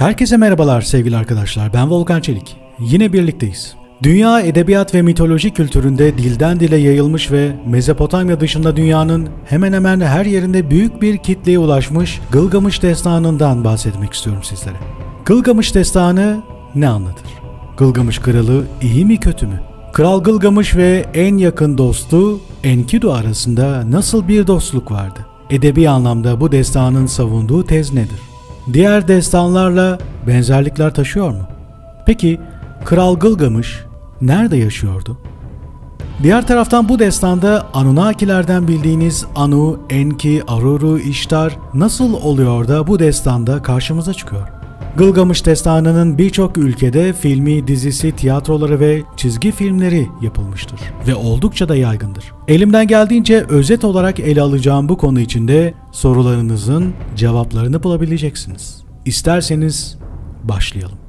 Herkese merhabalar sevgili arkadaşlar. Ben Volkan Çelik. Yine birlikteyiz. Dünya edebiyat ve mitoloji kültüründe dilden dile yayılmış ve Mezopotamya dışında dünyanın hemen hemen her yerinde büyük bir kitleye ulaşmış Gılgamış destanından bahsetmek istiyorum sizlere. Gılgamış destanı ne anlatır? Gılgamış kralı iyi mi kötü mü? Kral Gılgamış ve en yakın dostu Enkidu arasında nasıl bir dostluk vardı? Edebi anlamda bu destanın savunduğu tez nedir? Diğer destanlarla benzerlikler taşıyor mu? Peki Kral Gılgamış nerede yaşıyordu? Diğer taraftan bu destanda Anunnakilerden bildiğiniz Anu, Enki, Aruru, İştar nasıl oluyor da bu destanda karşımıza çıkıyor? Gılgamış Destanı'nın birçok ülkede filmi, dizisi, tiyatroları ve çizgi filmleri yapılmıştır ve oldukça da yaygındır. Elimden geldiğince özet olarak ele alacağım bu konu içinde sorularınızın cevaplarını bulabileceksiniz. İsterseniz başlayalım.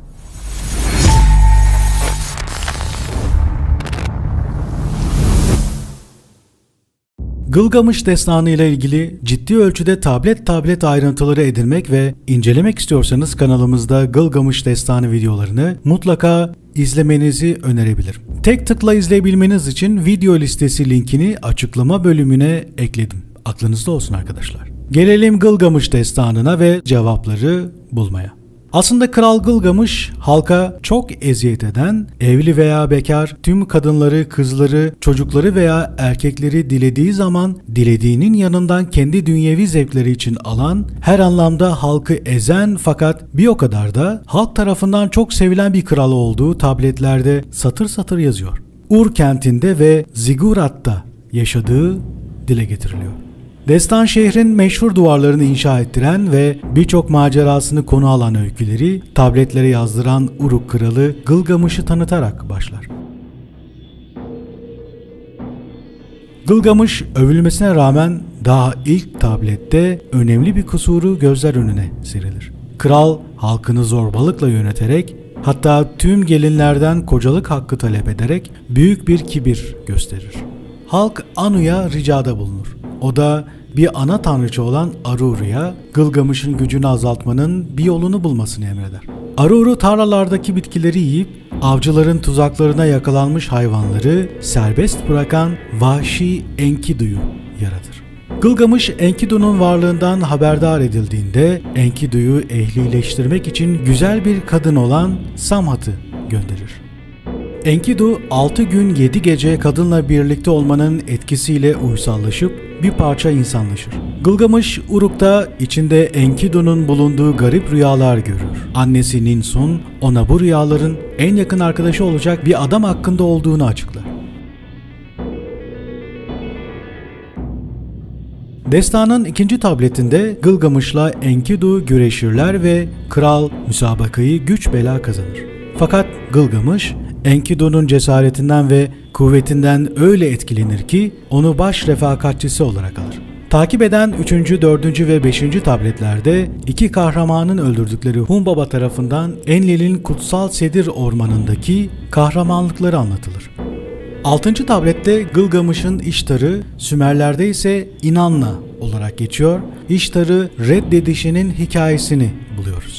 Gılgamış Destanı ile ilgili ciddi ölçüde tablet tablet ayrıntıları edinmek ve incelemek istiyorsanız kanalımızda Gılgamış Destanı videolarını mutlaka izlemenizi önerebilirim. Tek tıkla izleyebilmeniz için video listesi linkini açıklama bölümüne ekledim. Aklınızda olsun arkadaşlar. Gelelim Gılgamış Destanı'na ve cevapları bulmaya. Aslında Kral Gılgamış halka çok eziyet eden, evli veya bekar tüm kadınları, kızları, çocukları veya erkekleri dilediği zaman dilediğinin yanından kendi dünyevi zevkleri için alan, her anlamda halkı ezen fakat bir o kadar da halk tarafından çok sevilen bir kral olduğu tabletlerde satır satır yazıyor. Ur kentinde ve Zigurat'ta yaşadığı dile getiriliyor. Destan şehrin meşhur duvarlarını inşa ettiren ve birçok macerasını konu alan öyküleri tabletlere yazdıran Uruk kralı Gılgamış'ı tanıtarak başlar. Gılgamış övülmesine rağmen daha ilk tablette önemli bir kusuru gözler önüne serilir. Kral halkını zorbalıkla yöneterek hatta tüm gelinlerden kocalık hakkı talep ederek büyük bir kibir gösterir. Halk Anu'ya ricada bulunur. O da bir ana tanrıça olan Aruru'ya Gılgamış'ın gücünü azaltmanın bir yolunu bulmasını emreder. Aruru tarlalardaki bitkileri yiyip avcıların tuzaklarına yakalanmış hayvanları serbest bırakan vahşi Enkidu'yu yaratır. Gılgamış Enkidu'nun varlığından haberdar edildiğinde Enkidu'yu ehlileştirmek için güzel bir kadın olan Samhat'ı gönderir. Enkidu 6 gün 7 gece kadınla birlikte olmanın etkisiyle uysallaşıp bir parça insanlaşır. Gılgamış Uruk'ta içinde Enkidu'nun bulunduğu garip rüyalar görür. Annesi Ninsun ona bu rüyaların en yakın arkadaşı olacak bir adam hakkında olduğunu açıklar. Destanın ikinci tabletinde Gılgamış'la Enkidu güreşirler ve kral müsabakayı güç bela kazanır. Fakat Gılgamış Enkidu'nun cesaretinden ve kuvvetinden öyle etkilenir ki onu baş refakatçisi olarak alır. Takip eden 3. 4. ve 5. tabletlerde iki kahramanın öldürdükleri Humbaba tarafından Enlil'in kutsal sedir ormanındaki kahramanlıkları anlatılır. 6. tablette Gılgamış'ın İştar'ı, Sümerlerde ise İnanla olarak geçiyor. İştar'ı reddedişinin hikayesini buluyoruz.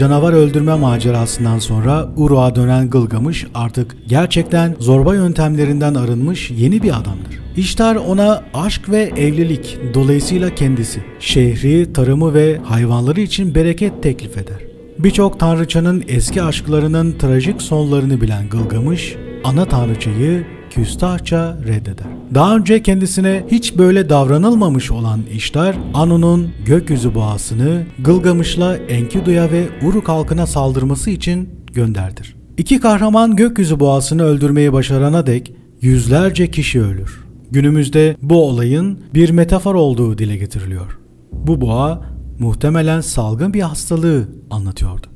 Canavar öldürme macerasından sonra Uruk'a dönen Gılgamış artık gerçekten zorba yöntemlerinden arınmış yeni bir adamdır. İştar ona aşk ve evlilik dolayısıyla kendisi, şehri, tarımı ve hayvanları için bereket teklif eder. Birçok tanrıçanın eski aşklarının trajik sonlarını bilen Gılgamış, ana tanrıçayı küstahça reddeder. Daha önce kendisine hiç böyle davranılmamış olan İştar, Anu'nun gökyüzü boğasını Gılgamış'la Enkidu'ya ve Uruk halkına saldırması için gönderdir. İki kahraman gökyüzü boğasını öldürmeyi başarana dek yüzlerce kişi ölür. Günümüzde bu olayın bir metafor olduğu dile getiriliyor. Bu boğa muhtemelen salgın bir hastalığı anlatıyordu.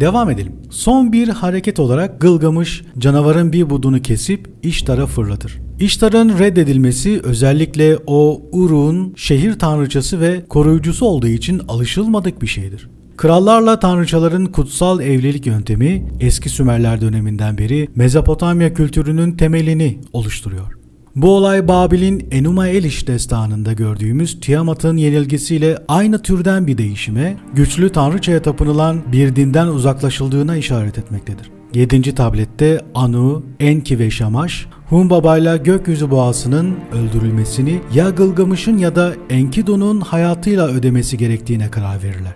Devam edelim. Son bir hareket olarak Gılgamış canavarın bir budunu kesip İştar'a fırlatır. İştar'ın reddedilmesi özellikle o Uruk'un şehir tanrıçası ve koruyucusu olduğu için alışılmadık bir şeydir. Krallarla tanrıçaların kutsal evlilik yöntemi eski Sümerler döneminden beri Mezopotamya kültürünün temelini oluşturuyor. Bu olay Babil'in Enuma Elish destanında gördüğümüz Tiamat'ın yenilgisiyle aynı türden bir değişime, güçlü tanrıçaya tapınılan bir dinden uzaklaşıldığına işaret etmektedir. 7. tablette Anu, Enki ve Şamaş, Humbaba gökyüzü boğasının öldürülmesini ya Gılgamış'ın ya da Enkidu'nun hayatıyla ödemesi gerektiğine karar verirler.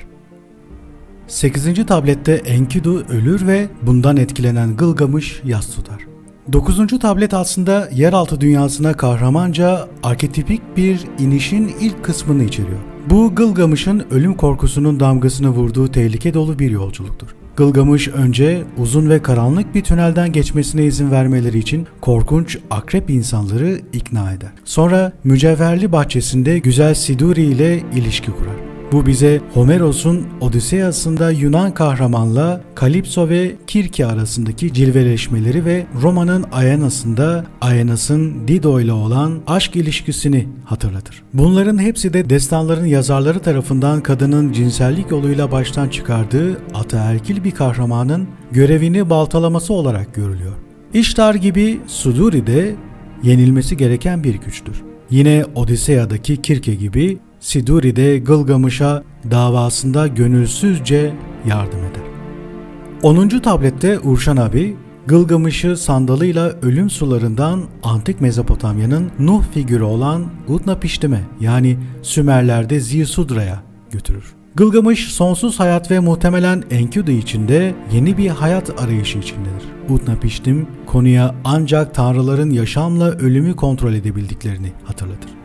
8. tablette Enkidu ölür ve bundan etkilenen Gılgamış yas tutar. 9. tablet aslında yeraltı dünyasına kahramanca arketipik bir inişin ilk kısmını içeriyor. Bu Gılgamış'ın ölüm korkusunun damgasını vurduğu tehlike dolu bir yolculuktur. Gılgamış önce uzun ve karanlık bir tünelden geçmesine izin vermeleri için korkunç akrep insanları ikna eder. Sonra mücevherli bahçesinde güzel Siduri ile ilişki kurar. Bu bize Homeros'un Odiseyası'nda Yunan kahramanla Kalipso ve Kirke arasındaki cilveleşmeleri ve Roma'nın Aenas'ında Aenas'ın Dido ile olan aşk ilişkisini hatırlatır. Bunların hepsi de destanların yazarları tarafından kadının cinsellik yoluyla baştan çıkardığı ataerkil bir kahramanın görevini baltalaması olarak görülüyor. İştar gibi Suduri de yenilmesi gereken bir güçtür. Yine Odiseya'daki Kirke gibi Siduri de Gılgamış'a davasında gönülsüzce yardım eder. 10. tablette Urşan abi Gılgamış'ı sandalıyla ölüm sularından antik Mezopotamya'nın Nuh figürü olan Utnapiştim'e yani Sümerler'de Ziyusudra'ya götürür. Gılgamış sonsuz hayat ve muhtemelen Enkidu içinde yeni bir hayat arayışı içindedir. Utnapiştim konuya ancak tanrıların yaşamla ölümü kontrol edebildiklerini hatırlatır.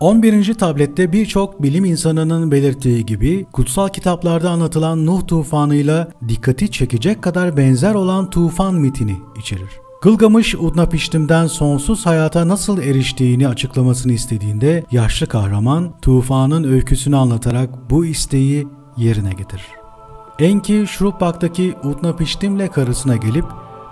11. tablette birçok bilim insanının belirttiği gibi kutsal kitaplarda anlatılan Nuh tufanıyla dikkati çekecek kadar benzer olan tufan mitini içerir. Gılgamış Udnapiştim'den sonsuz hayata nasıl eriştiğini açıklamasını istediğinde yaşlı kahraman tufanın öyküsünü anlatarak bu isteği yerine getirir. Enki Şurupbak'taki Utnapiştim'le karısına gelip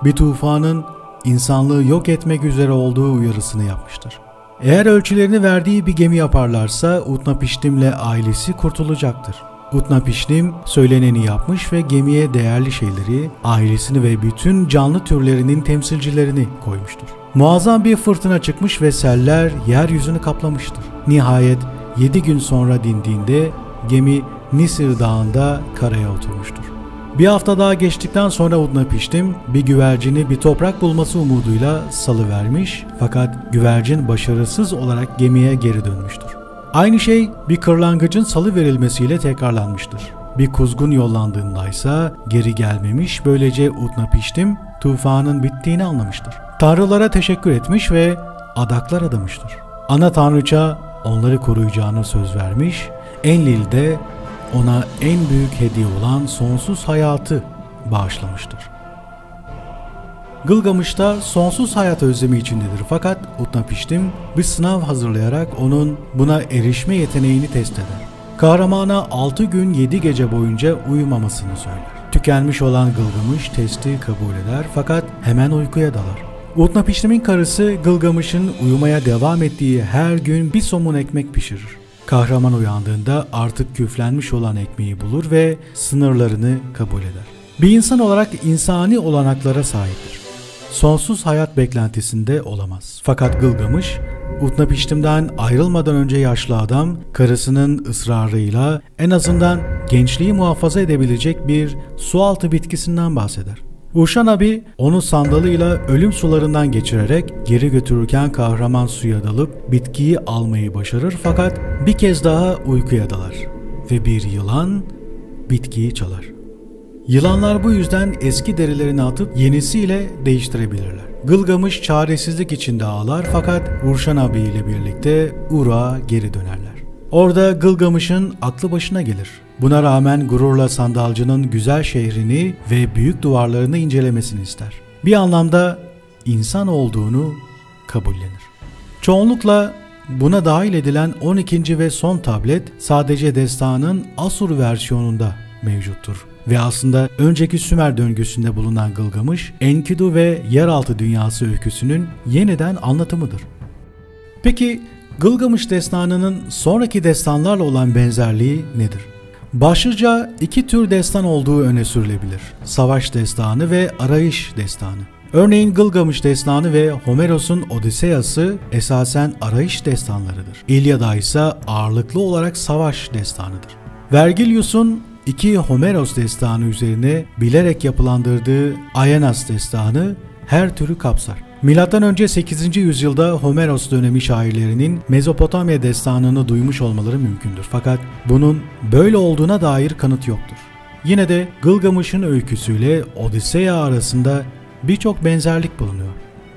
bir tufanın insanlığı yok etmek üzere olduğu uyarısını yapmıştır. Eğer ölçülerini verdiği bir gemi yaparlarsa Utnapiştim'le ailesi kurtulacaktır. Utnapiştim söyleneni yapmış ve gemiye değerli şeyleri, ailesini ve bütün canlı türlerinin temsilcilerini koymuştur. Muazzam bir fırtına çıkmış ve seller yeryüzünü kaplamıştır. Nihayet 7 gün sonra dindiğinde gemi Nisir Dağı'nda karaya oturmuştur. Bir hafta daha geçtikten sonra oduna piştim. Bir güvercini bir toprak bulması umuduyla salı vermiş fakat güvercin başarısız olarak gemiye geri dönmüştür. Aynı şey bir kırlangıcın salı verilmesiyle tekrarlanmıştır. Bir kuzgun yollandığında ise geri gelmemiş böylece Utna piştim tufanın bittiğini anlamıştır. Tanrılara teşekkür etmiş ve adaklar adamıştır. Ana tanrıça onları koruyacağını söz vermiş, Enlil'de ona en büyük hediye olan sonsuz hayatı bağışlamıştır. Gılgamış da sonsuz hayat özlemi içindedir fakat Utnapiştim bir sınav hazırlayarak onun buna erişme yeteneğini test eder. Kahramana 6 gün 7 gece boyunca uyumamasını söyler. Tükenmiş olan Gılgamış testi kabul eder fakat hemen uykuya dalar. Utnapiştim'in karısı Gılgamış'ın uyumaya devam ettiği her gün bir somun ekmek pişirir. Kahraman uyandığında artık küflenmiş olan ekmeği bulur ve sınırlarını kabul eder. Bir insan olarak insani olanaklara sahiptir. Sonsuz hayat beklentisinde olamaz. Fakat Gılgamış, Utnapiştim'den ayrılmadan önce yaşlı adam karısının ısrarıyla en azından gençliği muhafaza edebilecek bir sualtı bitkisinden bahseder. Uşan abi onu sandalıyla ölüm sularından geçirerek geri götürürken kahraman suya dalıp bitkiyi almayı başarır fakat bir kez daha uykuya dalar ve bir yılan bitkiyi çalar. Yılanlar bu yüzden eski derilerini atıp yenisiyle değiştirebilirler. Gılgamış çaresizlik içinde ağlar fakat Urşan abi ile birlikte Ur'a geri dönerler. Orada Gılgamış'ın aklı başına gelir. Buna rağmen gururla sandalcının güzel şehrini ve büyük duvarlarını incelemesini ister. Bir anlamda insan olduğunu kabullenir. Çoğunlukla buna dahil edilen 12. ve son tablet sadece destanın Asur versiyonunda mevcuttur. Ve aslında önceki Sümer döngüsünde bulunan Gılgamış, Enkidu ve yeraltı dünyası öyküsünün yeniden anlatımıdır. Peki Gılgamış destanının sonraki destanlarla olan benzerliği nedir? Başlıca iki tür destan olduğu öne sürülebilir. Savaş destanı ve arayış destanı. Örneğin Gılgamış destanı ve Homeros'un Odiseyası esasen arayış destanlarıdır. İlyada ise ağırlıklı olarak savaş destanıdır. Vergilius'un iki Homeros destanı üzerine bilerek yapılandırdığı Aeneas destanı her türü kapsar. Önce 8. yüzyılda Homeros dönemi şairlerinin Mezopotamya destanını duymuş olmaları mümkündür. Fakat bunun böyle olduğuna dair kanıt yoktur. Yine de Gılgamış'ın öyküsüyle Odiseya arasında birçok benzerlik bulunuyor.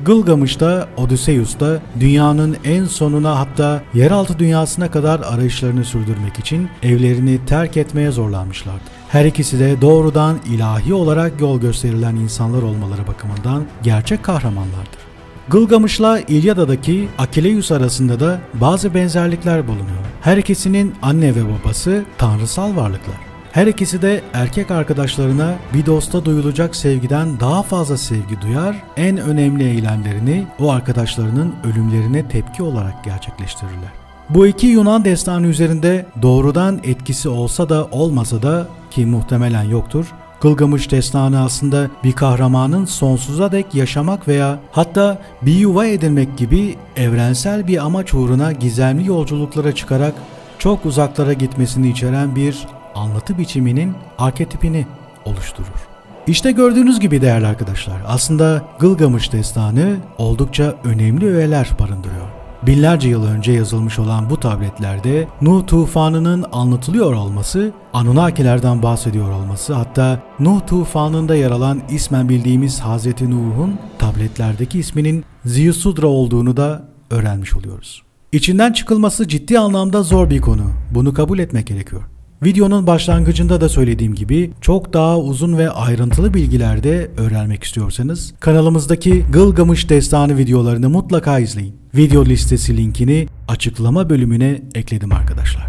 Gılgamış'ta, Odysseus'ta dünyanın en sonuna hatta yeraltı dünyasına kadar arayışlarını sürdürmek için evlerini terk etmeye zorlanmışlardı. Her ikisi de doğrudan ilahi olarak yol gösterilen insanlar olmaları bakımından gerçek kahramanlardır. Gılgamış'la İlyada'daki Akileus arasında da bazı benzerlikler bulunuyor. Her ikisinin anne ve babası tanrısal varlıklar. Her ikisi de erkek arkadaşlarına bir dosta duyulacak sevgiden daha fazla sevgi duyar, en önemli eylemlerini o arkadaşlarının ölümlerine tepki olarak gerçekleştirirler. Bu iki Yunan destanı üzerinde doğrudan etkisi olsa da olmasa da ki muhtemelen yoktur, Gılgamış destanı aslında bir kahramanın sonsuza dek yaşamak veya hatta bir yuva edinmek gibi evrensel bir amaç uğruna gizemli yolculuklara çıkarak çok uzaklara gitmesini içeren bir anlatı biçiminin arketipini oluşturur. İşte gördüğünüz gibi değerli arkadaşlar aslında Gılgamış destanı oldukça önemli öğeler barındırıyor. Binlerce yıl önce yazılmış olan bu tabletlerde Nuh tufanının anlatılıyor olması, Anunnakilerden bahsediyor olması hatta Nuh tufanında yer alan ismen bildiğimiz Hazreti Nuh'un tabletlerdeki isminin Ziyusudra olduğunu da öğrenmiş oluyoruz. İçinden çıkılması ciddi anlamda zor bir konu. Bunu kabul etmek gerekiyor. Videonun başlangıcında da söylediğim gibi çok daha uzun ve ayrıntılı bilgilerde öğrenmek istiyorsanız kanalımızdaki Gılgamış Destanı videolarını mutlaka izleyin. Video listesi linkini açıklama bölümüne ekledim arkadaşlar.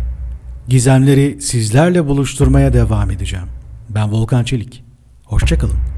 Gizemleri sizlerle buluşturmaya devam edeceğim. Ben Volkan Çelik. Hoşçakalın.